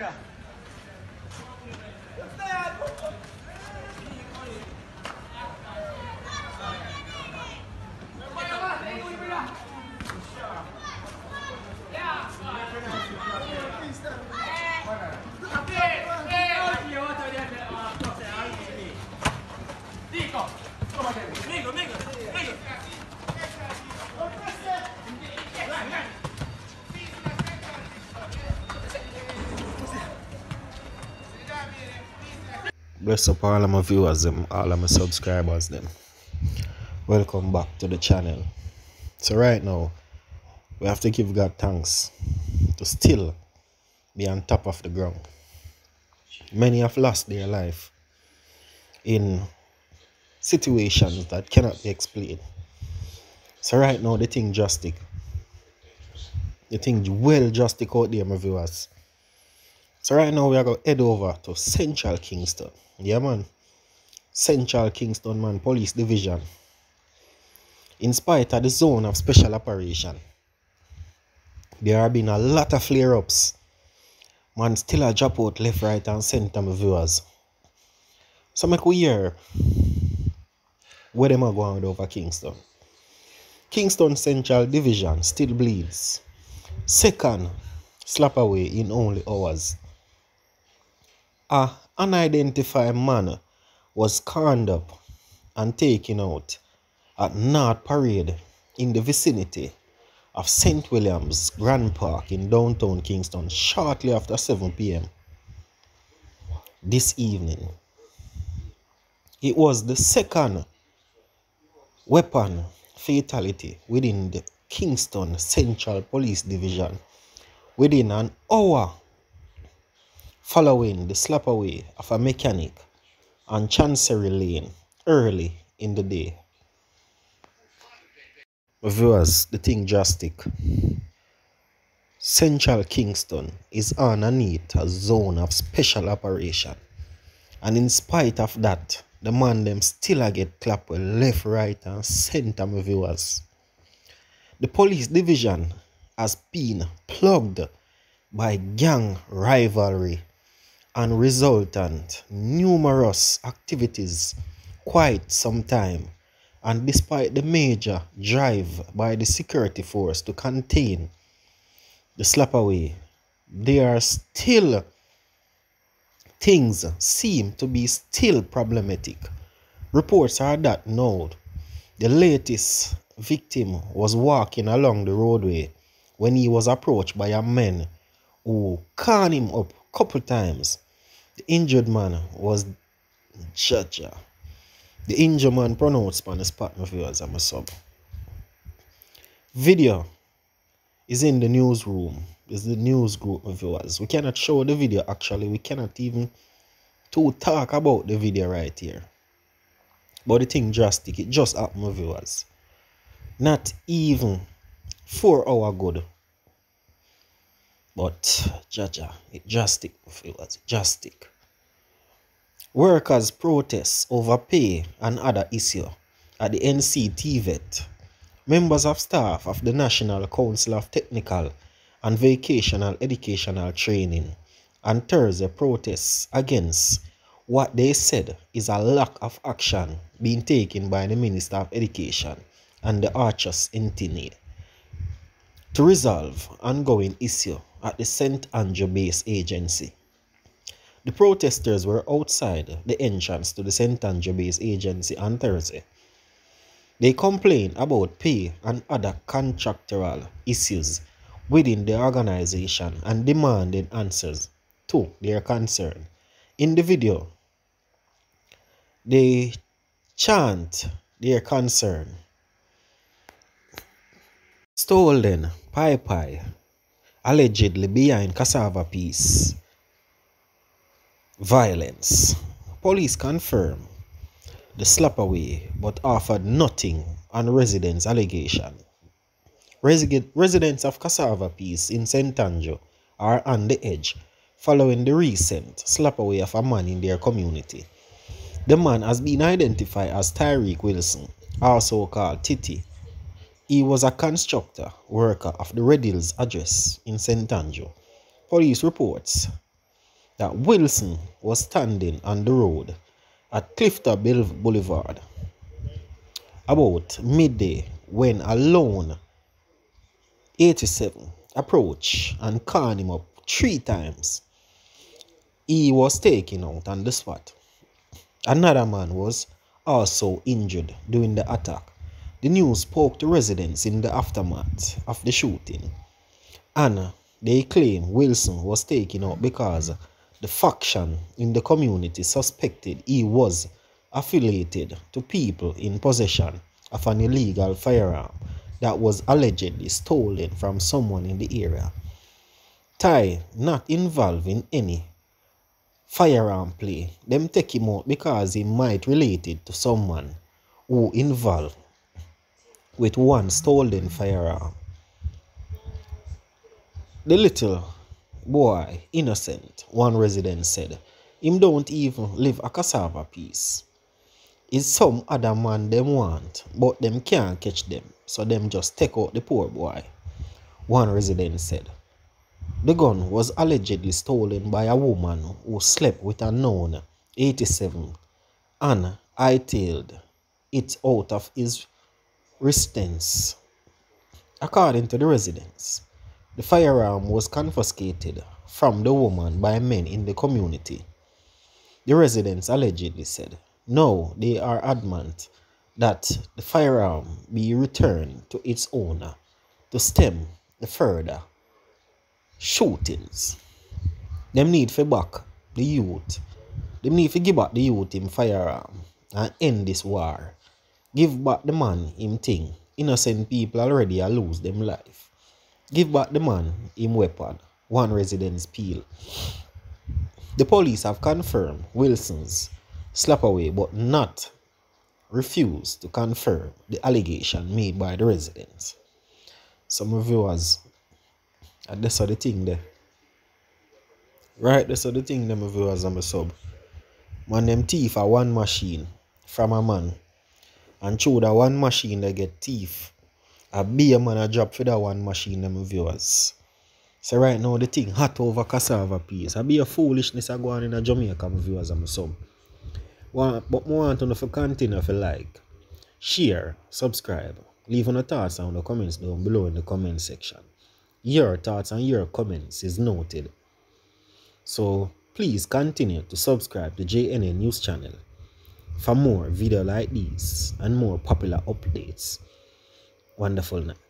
America. Bless up all of my viewers, them, all of my subscribers, them. Welcome back to the channel. So right now, we have to give God thanks to still be on top of the ground. Many have lost their life in situations that cannot be explained. So right now, the thing drastic. The thing well drastic out there, my viewers. So right now we are going to head over to Central Kingston. Yeah, man. Central Kingston, man, Police Division. In spite of the zone of special operation, there have been a lot of flare-ups. Man, still a drop out left, right, and center, my viewers. So make we hear where them are going over Kingston. Kingston Central Division still bleeds. Second slap away in only hours. A unidentified man was corned up and taken out at North Parade in the vicinity of St. William's Grant Park in downtown Kingston shortly after 7 p.m. this evening. It was the second weapon fatality within the Kingston Central Police Division within an hour following the slap away of a mechanic on Chancery Lane early in the day. Viewers, the thing drastic. Central Kingston is underneath a zone of special operation. And in spite of that, the man them still a get clap left, right, and center, my viewers. The police division has been plugged by gang rivalry and resultant numerous activities quite some time. And despite the major drive by the security force to contain the slapaway there are still things seem to be still problematic. Reports are that now the latest victim was walking along the roadway when he was approached by a man who caught him up couple times. The injured man was Jaja. The injured man pronounced on the spot, my viewers, I'm a sub. Video is in the newsroom. Is the news group, my viewers. We cannot show the video actually. We cannot even to talk about the video right here. But the thing drastic, it just happened, my viewers. Not even four hour good. But Jaja, it drastic, viewers, drastic. Workers protest over pay and other issue at the NC TVET. Members of staff of the National Council of Technical and Vocational Educational Training and Thursday protests against what they said is a lack of action being taken by the Minister of Education and the Archers in Intini to resolve ongoing issue at the St. Andrew Base Agency. The protesters were outside the entrance to the St. Andrew Base Agency on Thursday. They complained about pay and other contractual issues within the organization and demanded answers to their concern. In the video, they chant their concern. Stolen Pai Pai allegedly behind cassava piece. violence. Police confirm the slap away but offered nothing on residents' allegation. residents of cassava piece in St. Andrew are on the edge following the recent slap away of a man in their community. The man has been identified as Tyreek Wilson, also called Titi. He was a constructor worker of the Red Hills address in St. Andrew. Police reports that Wilson was standing on the road at Clifton Boulevard about midday when a lone 87 approached and called him up three times. He was taken out on the spot. Another man was also injured during the attack. The news spoke to residents in the aftermath of the shooting, and they claim Wilson was taken out because the faction in the community suspected he was affiliated to people in possession of an illegal firearm that was allegedly stolen from someone in the area. Ty not involved in any firearm play. Them take him out because he might related to someone who involved with one stolen firearm. The little boy, innocent, one resident said, him don't even live a cassava piece. It's some other man them want, but them can't catch them, so them just take out the poor boy. One resident said. The gun was allegedly stolen by a woman who slept with a known 87 and hightailed it out of his residence. According to the residents, the firearm was confiscated from the woman by men in the community. The residents allegedly said, no, they are adamant that the firearm be returned to its owner to stem the further shootings. Them need for back the youth. Them need to give back the youth him firearm and end this war. Give back the man him thing. Innocent people already are lose them life. Give back the man him weapon. One resident's peel. The police have confirmed Wilson's slap away but not refused to confirm the allegation made by the residents. Some viewers, and that's the thing there. Right, that's the thing them viewers on my sub. Man, them are one machine from a man. And through that one machine they get thief. A be a man a drop for that one machine them viewers. So right now the thing hot over cassava piece. I be a foolishness I go on in a Jamaica viewers on my sub. But more want to continue if you like. Share, subscribe, leave on the thoughts on the comments down below in the comment section. Your thoughts and your comments is noted. So please continue to subscribe to JNN News channel for more video like these and more popular updates. Wonderful night.